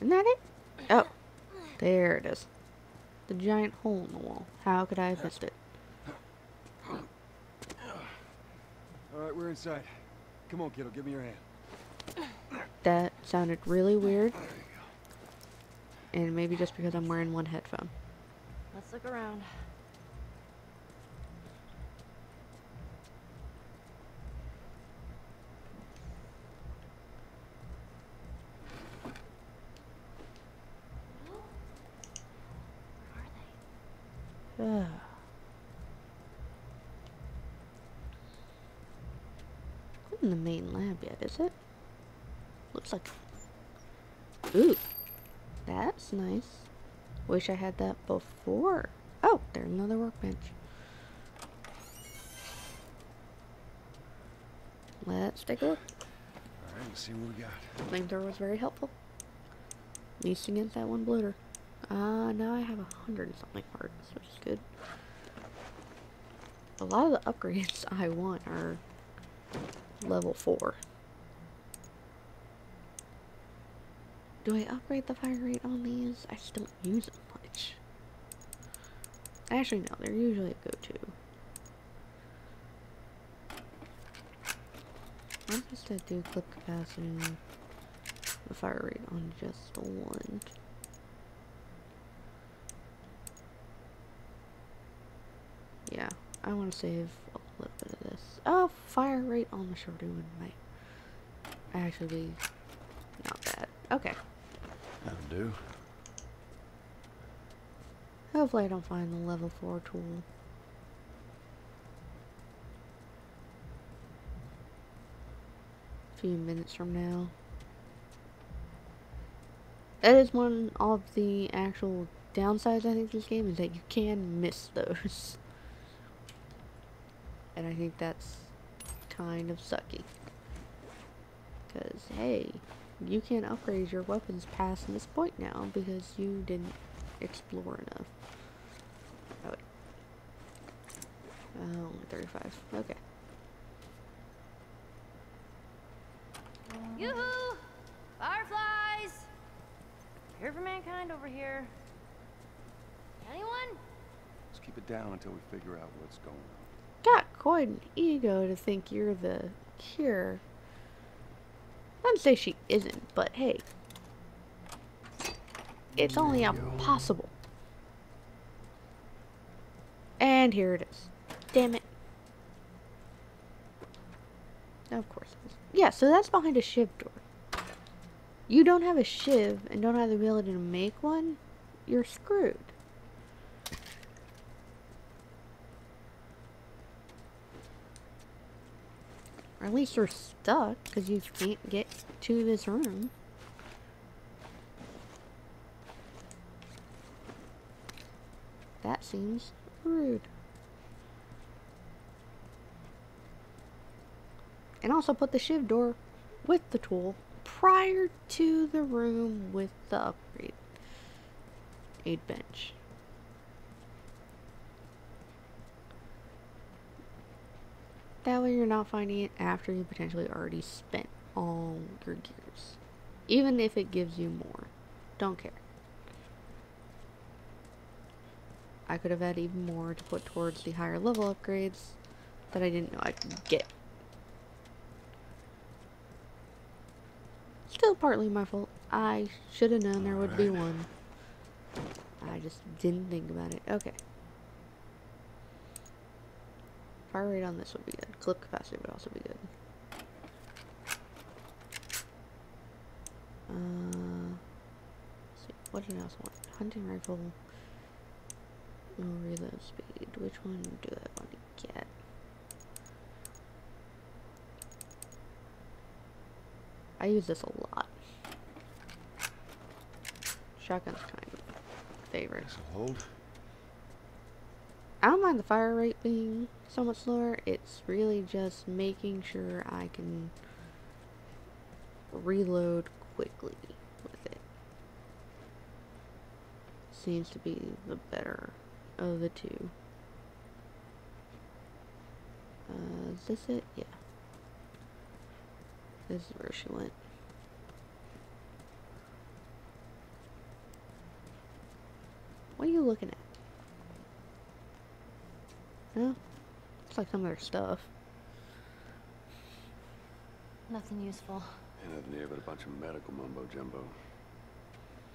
Isn't that it? Oh, there it is. The giant hole in the wall. How could I have missed it? All right, we're inside. Come on, kiddo, give me your hand. That sounded really weird. And maybe just because I'm wearing one headphone. Let's look around. Where are they? Ugh. Not in the main lab yet, is it? Looks like. Ooh, that's nice. Wish I had that before. Oh, there's another workbench. Let's take a look. All right, let's see what we got. Flamethrower was very helpful. At least against that one bloater. Uh, now I have a hundred and something parts, which is good. A lot of the upgrades I want are level 4. Do I upgrade the fire rate on these? I just don't use them much. Actually, no, they're usually a go-to. I'm just gonna do clip capacity, the fire rate on just the one. Yeah, I want to save a little bit of this. Oh, fire rate on the shorter one might actually be not bad. Okay. That'll do. Hopefully I don't find the level 4 tool. A few minutes from now. That is one of the actual downsides I think this game is that you can miss those. And I think that's kind of sucky. Because, hey, you can't upgrade your weapons past this point now because you didn't explore enough. Oh, wait. Uh, 35. Okay. Yoo-hoo! Fireflies! Here for mankind over here. Anyone? Let's keep it down until we figure out what's going on. Got quite an ego to think you're the cure. To say she isn't, but hey. It's only a possible. And here it is. Damn it. Of course. Yeah, so that's behind a shiv door. You don't have a shiv and don't have the ability to make one, you're screwed. At least you're stuck because you can't get to this room. That seems rude. And also put the shiv door with the tool prior to the room with the upgrade. Aid bench. That way you're not finding it after you potentially already spent all your gears. Even if it gives you more. Don't care. I could have had even more to put towards the higher level upgrades that I didn't know I could get. Still partly my fault. I should have known there would be one. I just didn't think about it. Okay. Fire rate on this would be good. Clip capacity would also be good. Uh, see. What did I else want? Hunting rifle. No reload speed. Which one do I want to get? I use this a lot. Shotgun's kind of favorite. Hold. I don't mind the fire rate being so much slower. It's really just making sure I can reload quickly with it. Seems to be the better of the two. Uh, is this it? Yeah. This is where she went. What are you looking at? No? It's like some of their stuff. Nothing useful. Ain't nothing here but a bunch of medical mumbo jumbo.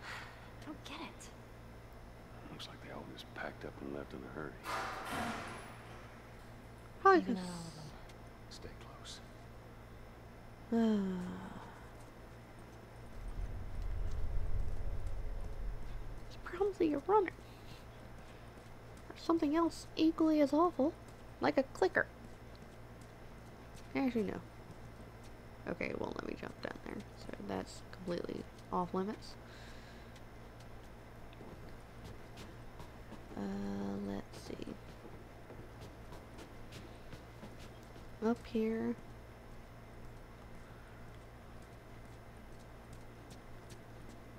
I don't get it. Looks like they all just packed up and left in a hurry. Probably Maybe because. not all of them. Stay close. It's probably a runner. Something else equally as awful, like a clicker. Actually, no. Okay, it won't let me jump down there, so that's completely off limits. Uh, let's see. Up here.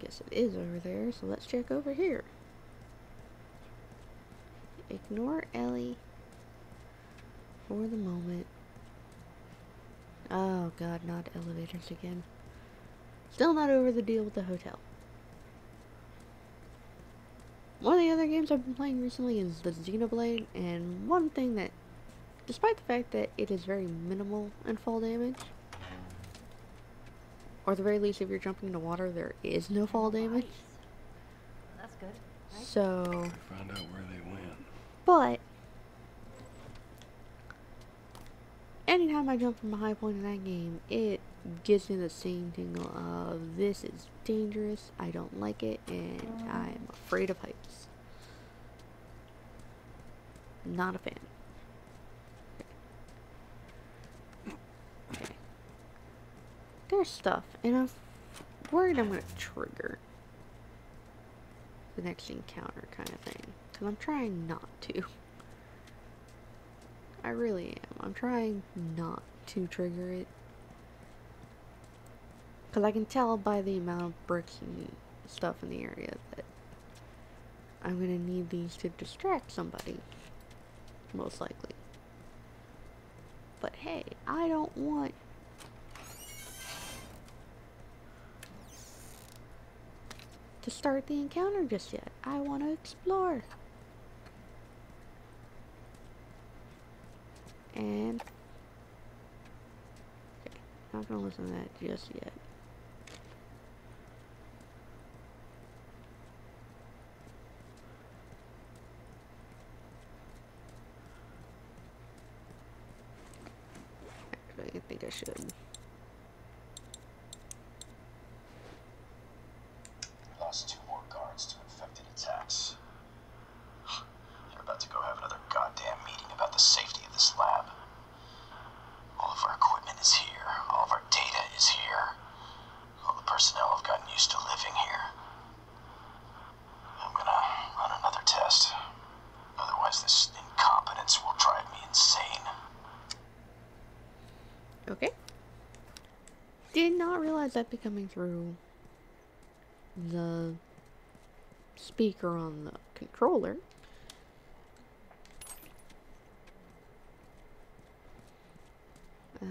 Guess it is over there, so let's check over here. Ignore Ellie for the moment. Oh god, not elevators again. Still not over the deal with the hotel. One of the other games I've been playing recently is the Xenoblade, and one thing that, despite the fact that it is very minimal in fall damage, or at the very least if you're jumping into water there is no fall damage, Nice. That's good. Right? so I found out where they went. But anytime I jump from a high point in that game, it gives me the same tingle of this is dangerous, I don't like it, and I'm afraid of heights. Not a fan. There's stuff, and I'm worried I'm gonna trigger the next encounter kind of thing. Because I'm trying not to. I really am. I'm trying not to trigger it. Because I can tell by the amount of bricks and stuff in the area that I'm going to need these to distract somebody. Most likely. But hey, I don't want to start the encounter just yet. I want to explore. And okay, not gonna listen to that just yet. Actually, I think I should. Lost two more guards to infected attacks. They're about to go have another goddamn meeting about the safety of this lab. All of our equipment is here. All of our data is here. All the personnel have gotten used to living here. I'm gonna run another test. Otherwise, this incompetence will drive me insane. Okay. Did not realize that be coming through the speaker on the controller. Uh,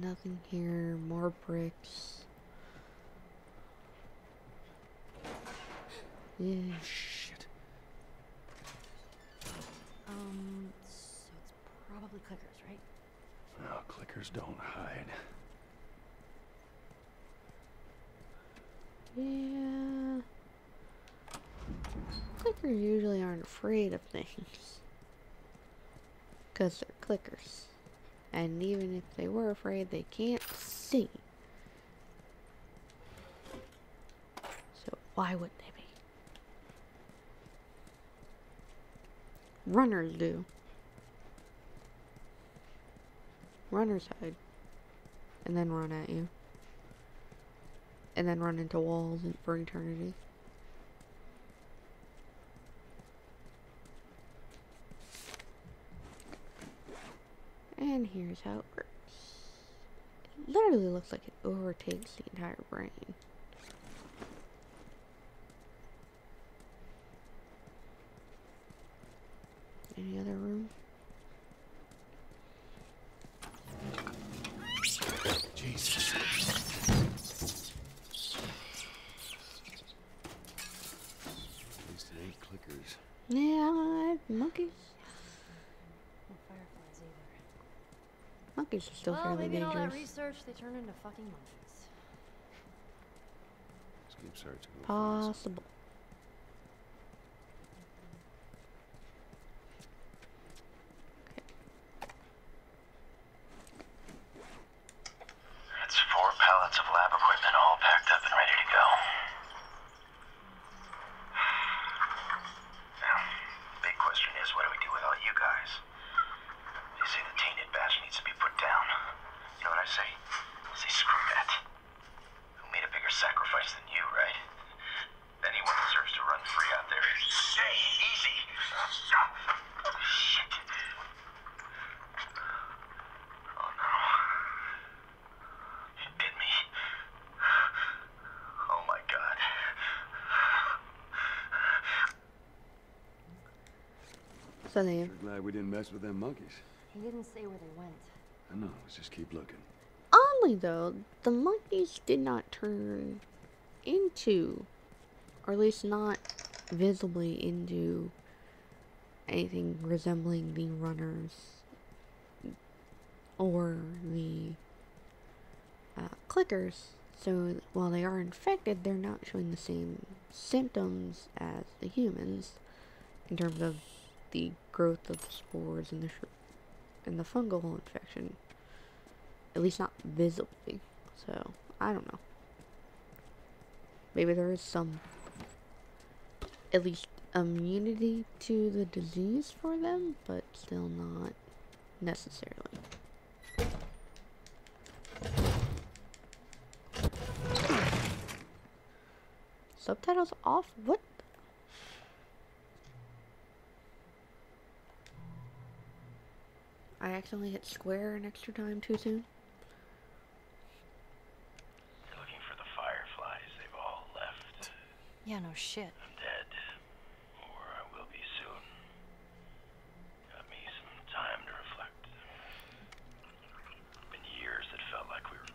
nothing here. More bricks. Yeah. Shit. Um, so it's probably clickers, right? No, clickers don't hide. Yeah. Clickers usually aren't afraid of things. Because they're clickers. And even if they were afraid, they can't see. So why wouldn't they be? Runners do. Runners hide. And then run at you and then run into walls for eternity. And here's how it works. It literally looks like it overtakes the entire brain. Any other room? Jesus. At least it ain't clicker monkeys? No fireflies either. Monkeys are still well, fairly maybe in all that dangerous. research they turn into fucking monkeys. Let's keep searching. We'll find some. Possible. That's four pallets of lab equipment all packed up and ready to go. Now, big question is, what do we do with all you guys? They say the tainted batch needs to be put down. You know what I say? I say screw that. Who made a bigger sacrifice than you, right? Anyone deserves to run free out there. Hey, easy! Shit. Oh no. It bit me. Oh my god. So they Sure glad we didn't mess with them monkeys. He didn't say where they went. I know. Let's just keep looking. Oddly, though, the monkeys did not turn into, or at least not visibly into, anything resembling the runners or the uh, clickers. So while they are infected, they're not showing the same symptoms as the humans in terms of the growth of spores and the and the fungal infection at least not visibly. So, I don't know. Maybe there is some, at least, immunity to the disease for them, but still not necessarily. Subtitles off? What? I accidentally hit square an extra time too soon. You're looking for the fireflies. They've all left. Yeah, no shit. I'm dead. Or I will be soon. Got me some time to reflect. Been years that felt like we were.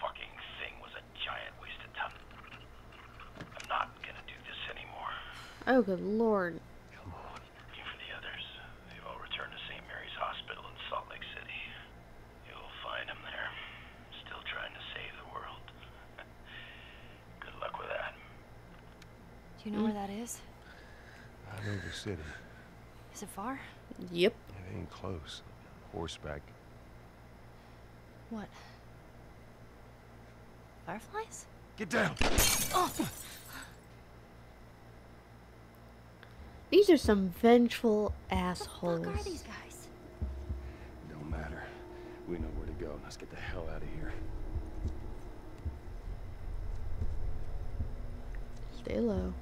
Fucking thing was a giant waste of time. I'm not gonna do this anymore. Oh, good lord. Come on. Looking for the others. They've all returned to St. Mary's Hospital in Salt Lake City. You'll find them there. Still trying to save the world. Good luck with that. Do you know where that is? I know the city. Is it far? Yep. It ain't close. Horseback. What? Fireflies? Get down! Oh! These are some vengeful What assholes. the fuck are these guys? Don't matter. We know where to go. Let's get the hell out of here. Stay low.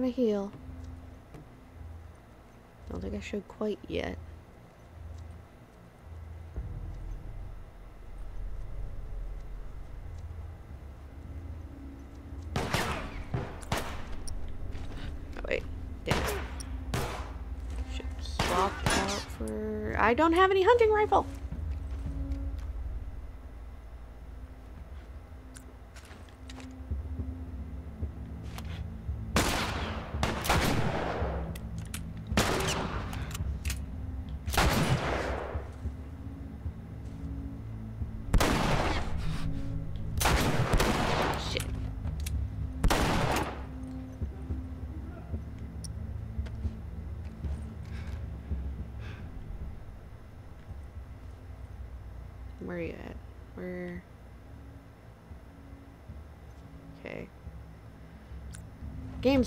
Gonna heal. Don't think I should quite yet. Wait. I don't have any hunting rifle.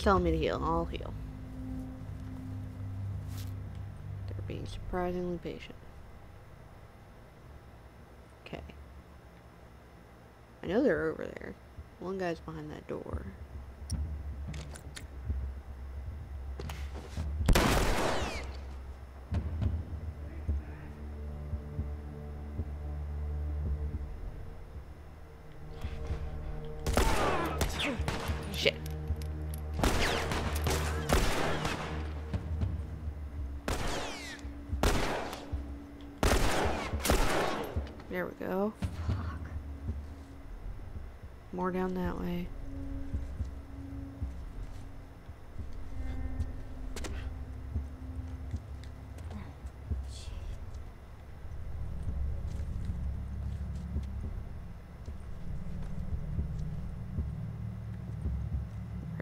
Telling me to heal. I'll heal. They're being surprisingly patient. Okay. I know they're over there. One guy's behind that door. Shit. There we go. More down that way.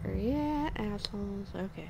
Where you at, assholes? Okay.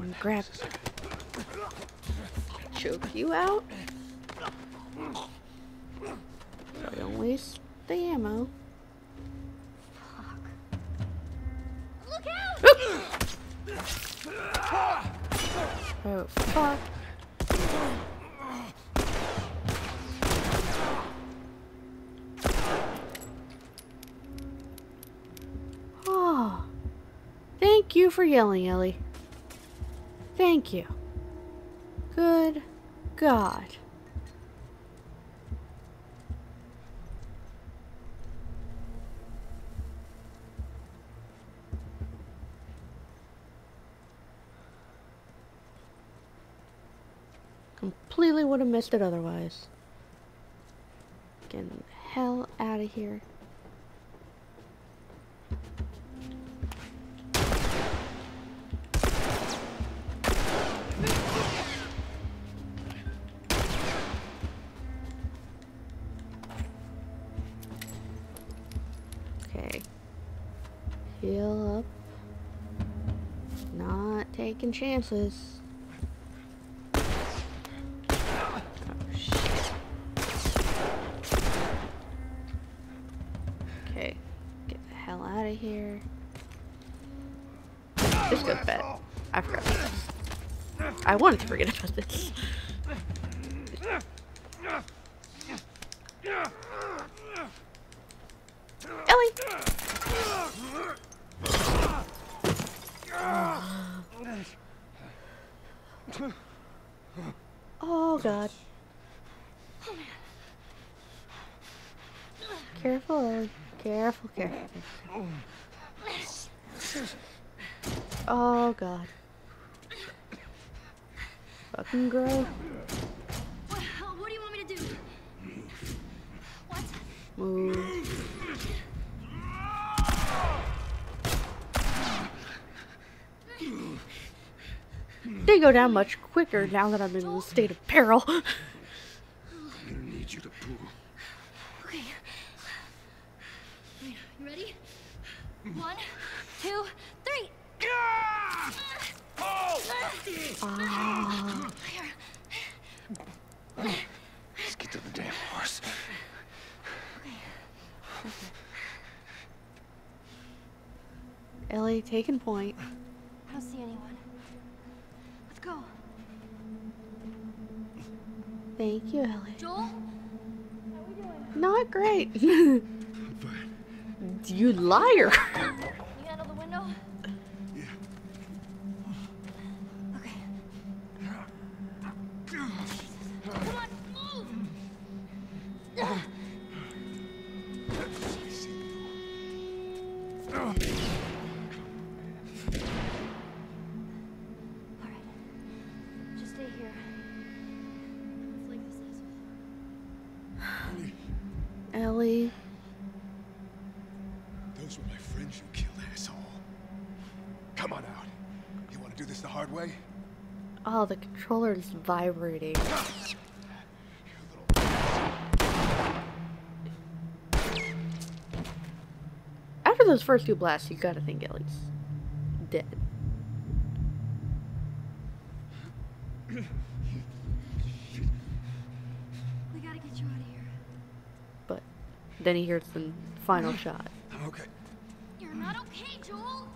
And grab. Choke you out. So don't waste the ammo. Look out! Oh, fuck. Oh. Thank you for yelling, Ellie. Thank you. Good God. Completely would have missed it otherwise. Getting the hell out of here. Chances. Okay. Get the hell out of here. This goes bad. I forgot. I wanted to forget about this. Oh, god. Careful, Careful, careful. Oh god. Fucking grow. What, what do you want me to do? What? Move. They go down much quicker now that I'm in a state of peril. I'm gonna need you to pull. Okay. Wait, you ready? One, two, three. Let's get to the damn horse. Ellie, taking point. I don't see anyone. Let's go. Thank you, Ellie. Joel? Not great. You liar. controller is vibrating. After those first two blasts, you gotta think Ellie's dead. We gotta get you out of here. But then he hears the final shot. I'm okay. You're not okay, Joel.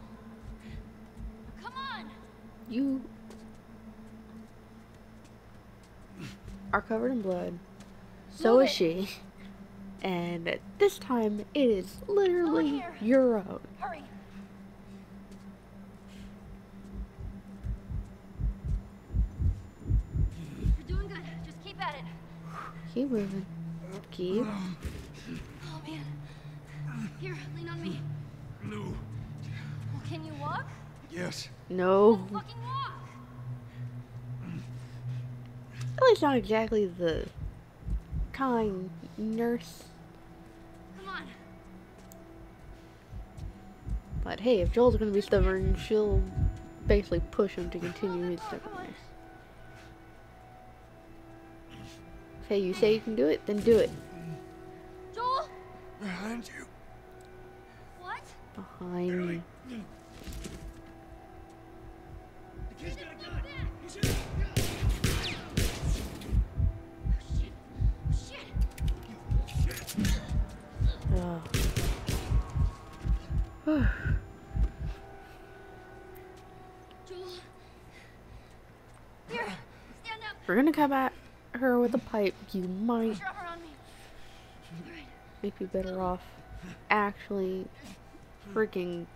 Come on. You are covered in blood. So Move is it. she. And this time it is literally your own. Hurry. You're doing good. Just keep at it. Keep moving. Keep. Oh man. Here, lean on me. No. Well, can you walk? Yes. No. Fucking walk. Ellie's not exactly the kind nurse. Come on. But hey, if Joel's gonna be stubborn, she'll basically push him to continue his stubbornness. Hey, you say you can do it, then do it. Joel. Behind you. What? Behind me. Joel. Here. Stand up. We're gonna come at her with a pipe. You might Drop her on me. Be better off actually freaking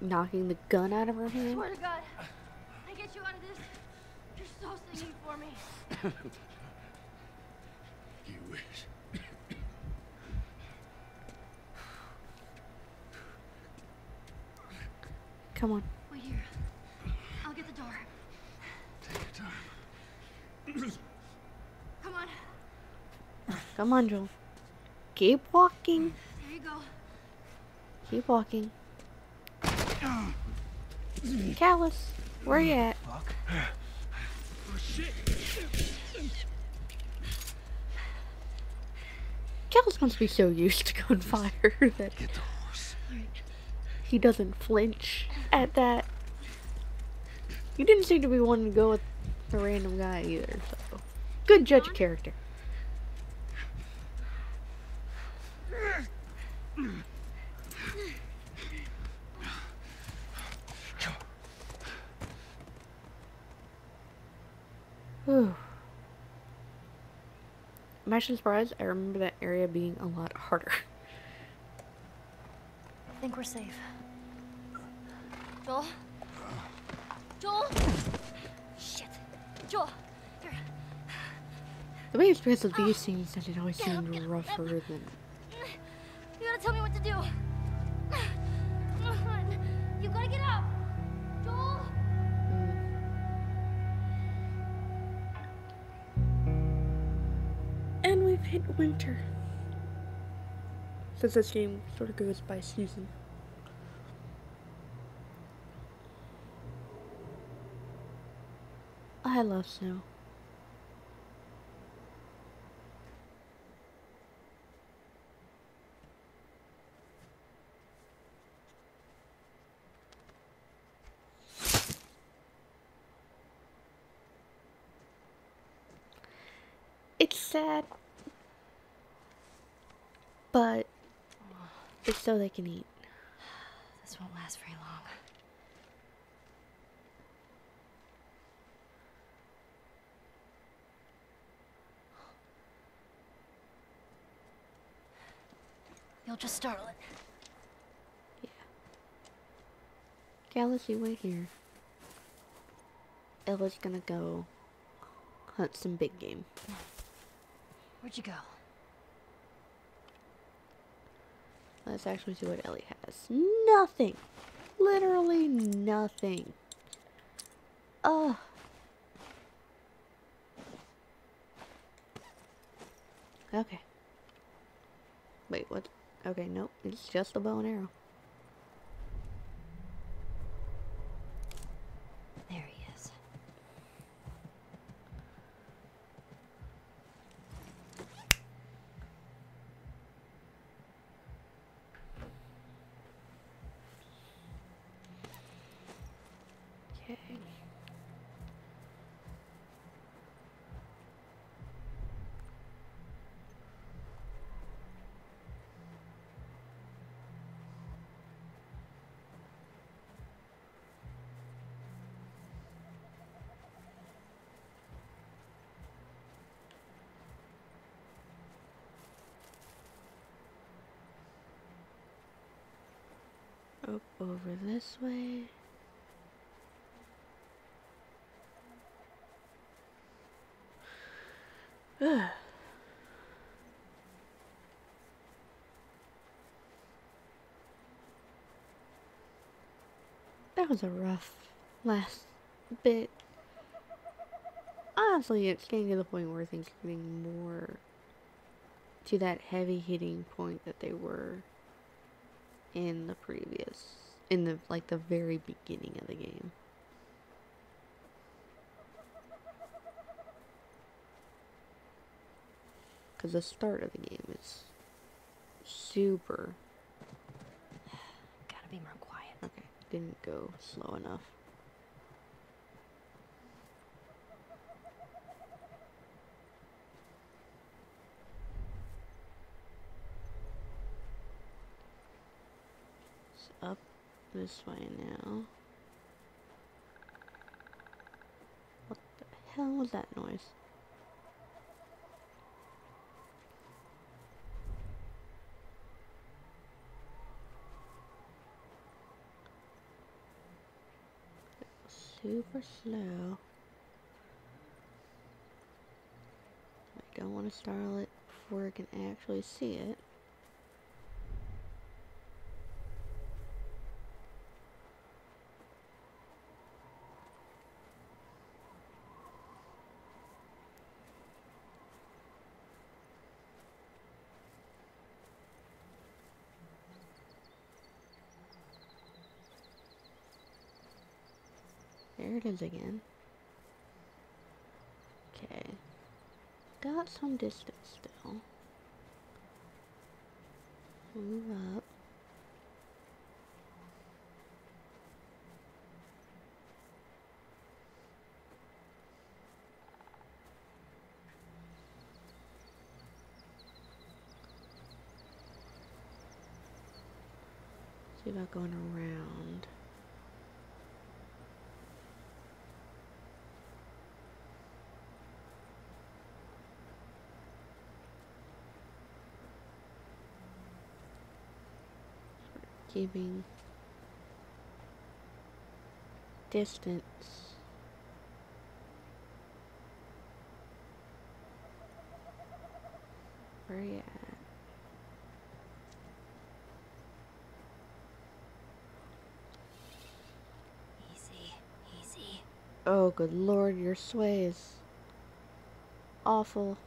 knocking the gun out of her hand. Swear to God. I get you out of this. You're so singing for me. Come on. Wait here. I'll get the door. Take your time. Come on. Come on, Joel. Keep walking. There you go. Keep walking. Callus, where you at? Oh, Callus must be so used to gunfire that Get the horse. He doesn't flinch at that. He didn't seem to be wanting to go with a random guy either, so. Good judge of character. I'm actually surprised. I remember that area being a lot harder. I think we're safe. Joel? Joel? Shit. Joel. Here. The main experience of these scenes that it always seemed rougher than You gotta tell me what to do. You gotta get up. Joel? Hmm. And we've hit winter. Since this game sort of goes by season. Love snow. It's sad, but it's so they can eat. This won't last very long. You'll just startle it. Yeah. Galaxy, wait here. Ella's gonna go hunt some big game. Where'd you go? Let's actually see what Ellie has. Nothing. Literally nothing. Ugh. Okay. Wait, what? Okay, nope. It's just a bow and arrow. Up over this way. Ugh. That was a rough last bit. Honestly, it's getting to the point where things are getting more to that heavy hitting point that they were in the previous, in the, like, the very beginning of the game. Because the start of the game is super. Gotta be more quiet. Okay, didn't go slow enough. Up this way now. What the hell was that noise? super slow. I don't want to startle it before I can actually see it. Is again. Okay. Got some distance still. Move up. See about going around. Keeping distance. Where you at? Easy, easy. Oh, good lord, your sway is awful.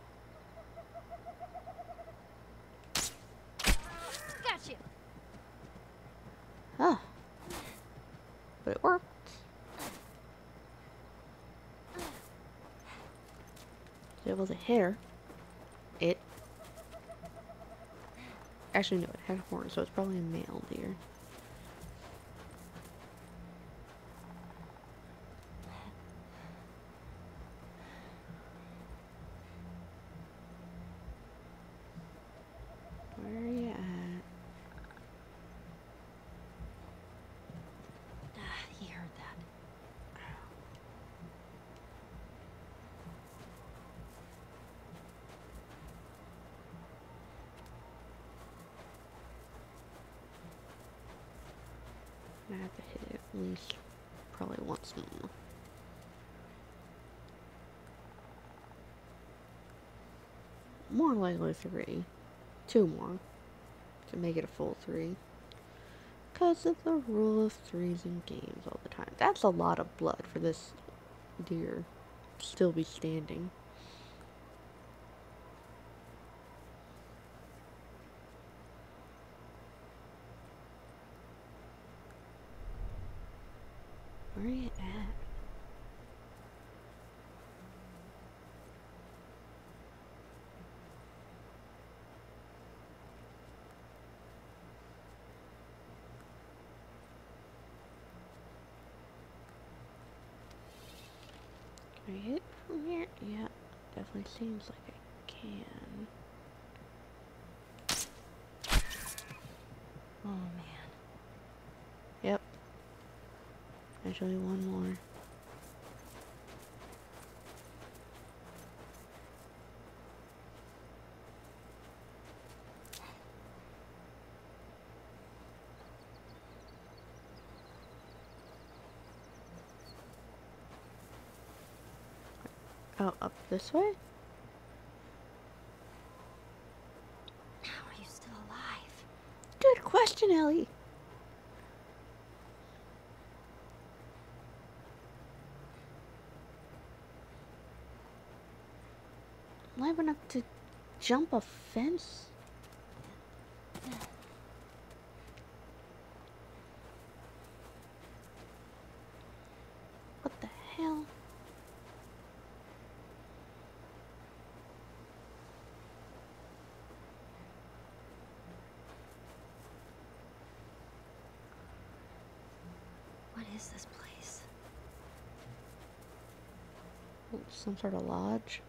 Got you. Ah. But it worked. Her. It. Actually, no, it had horns, so it's probably a male deer. Where are you at? Ah, he heard that. I have to hit it at least probably once more. More likely three. Two more. To make it a full three. Because of the rule of threes in games all the time. That's a lot of blood for this deer still be standing. seems like I can. Oh man. Yep. Actually, one more. Oh, up this way? Question, Ellie. Live enough to jump a fence? What the hell? What is this place? Some sort of lodge?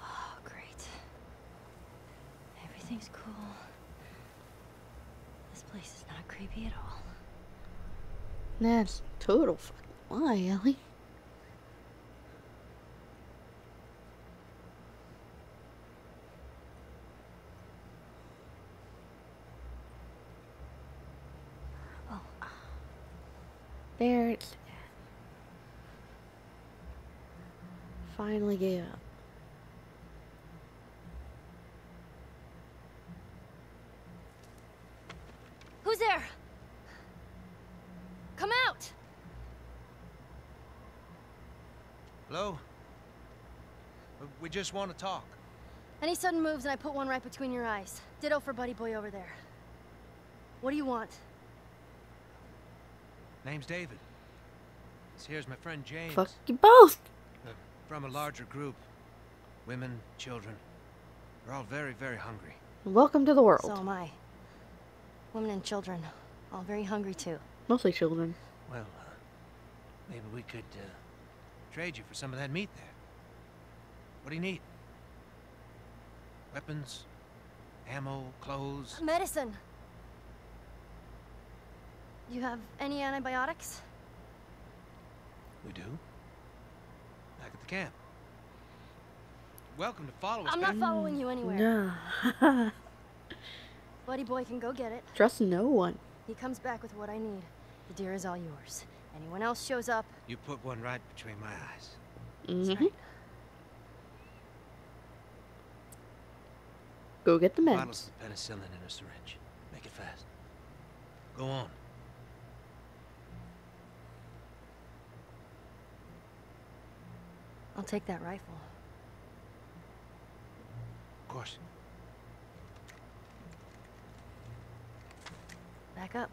Oh, great. Everything's cool. This place is not creepy at all. That's total fucking lie, Ellie. Oh, There it's finally gave up. who's there? Come out! Hello? We just want to talk. Any sudden moves and I put one right between your eyes. Ditto for Buddy Boy over there. What do you want? Name's David. This here's my friend James. Fuck you both! From a larger group. Women, children. We're all very, very hungry. Welcome to the world. So am I. Women and children, all very hungry too. Mostly children. Well, uh, maybe we could uh, trade you for some of that meat there. What do you need? Weapons? Ammo? Clothes? Medicine! You have any antibiotics? We do. Back at the camp. Welcome to follow us. I'm not following you anywhere. No. Buddy Boy can go get it. Trust no one. He comes back with what I need. The deer is all yours. Anyone else shows up, You put one right between my eyes. that's hmm right. Go get the Bottles meds. of penicillin in a syringe. Make it fast. Go on. I'll take that rifle. Of course. Back up.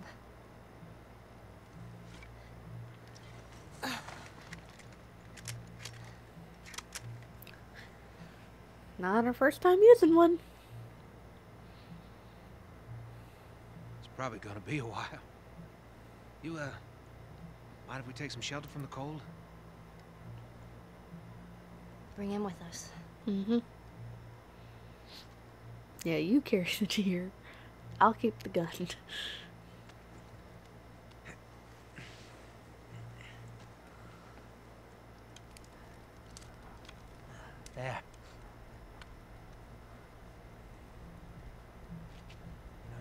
Not our first time using one. It's probably gonna be a while. You, uh, mind if we take some shelter from the cold? Bring him with us. Mm-hmm. Yeah, you carry the deer. I'll keep the gun. There.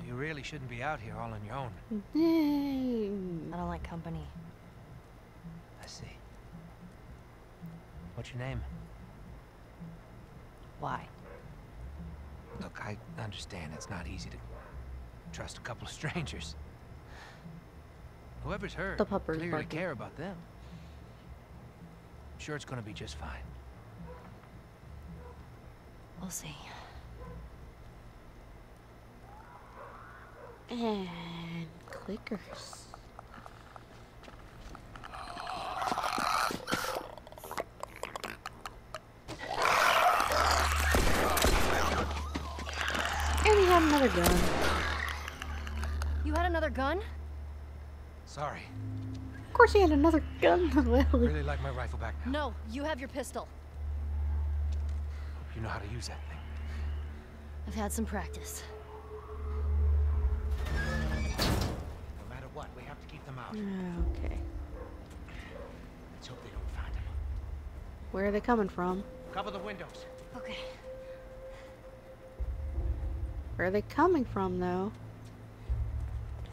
You know, you really shouldn't be out here all on your own. I don't like company. I see. What's your name? Why? Look, I understand it's not easy to trust a couple of strangers. Whoever's hurt The pupper's clearly barking. care about them. I'm sure it's gonna be just fine. We'll see. And clickers. And he had another gun. You had another gun? Sorry. Of course he had another gun. Well, Really like my rifle back now. No, you have your pistol. Hope you know how to use that thing. I've had some practice. No matter what, we have to keep them out. okay. Let's hope they don't find him. Where are they coming from? Cover the windows. Okay. Where are they coming from, though?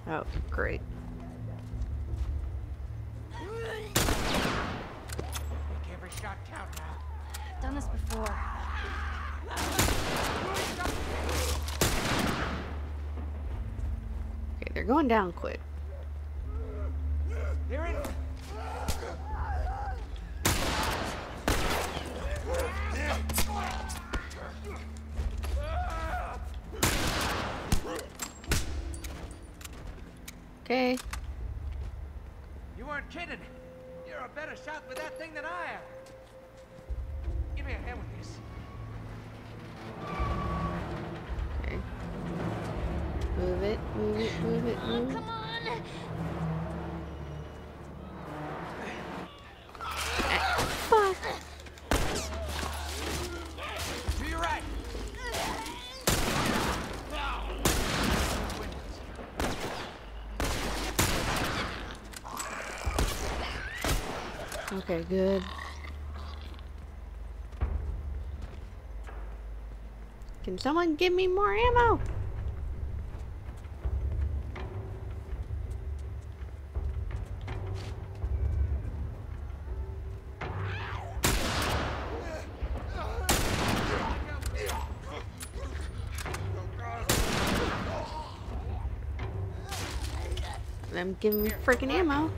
Oh, great. Done this before. Okay, they're going down quick. They're in Okay. You weren't kidding. You're a better shot with that thing than I am. Give me a hand with this. Okay. Move it, move it, move it, move it. come on! Fuck. To your right. Okay, good. Can someone give me more ammo? Them giving me freaking ammo.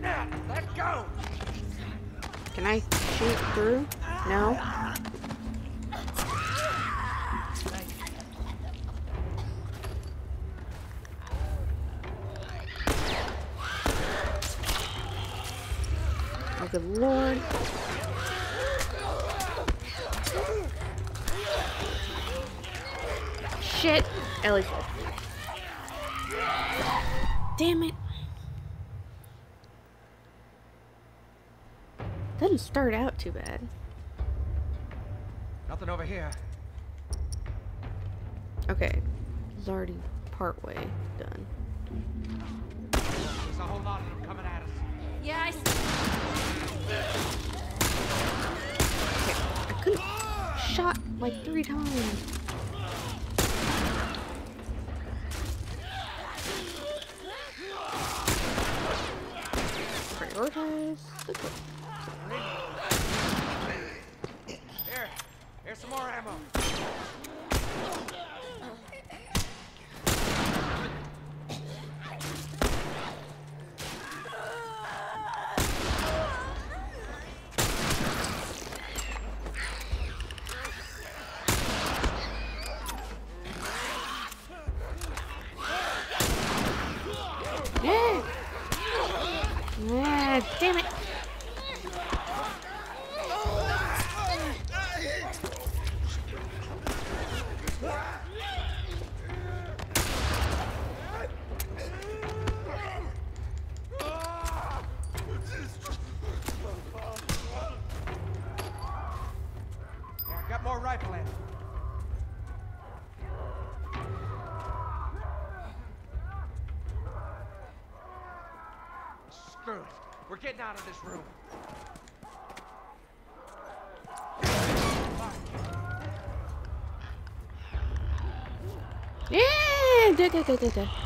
Now, let go. Can I shoot through? No. Oh, good lord. Shit. Ellie. Damn it. Doesn't start out too bad. Nothing over here. Okay. It's already part way done. There's a whole lot of them coming at us. Yeah, I see. I couldn't shot like three times. Prioritize the quick. Here, here's some more ammo. Yeah. Yeah, damn it. Yeah, I got more rifle ammo. Screw it. We're getting out of this room. Yeah, da, da, da, da.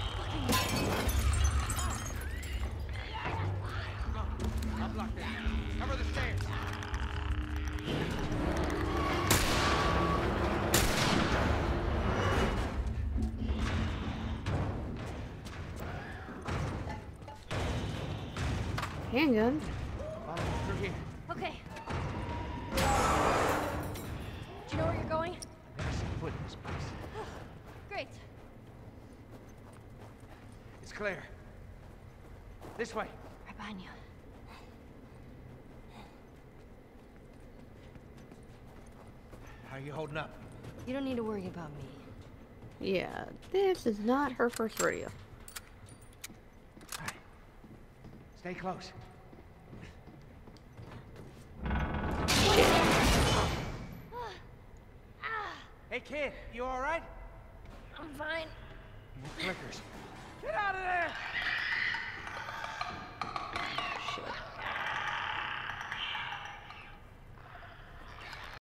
Yeah, this is not her first rodeo. Stay close.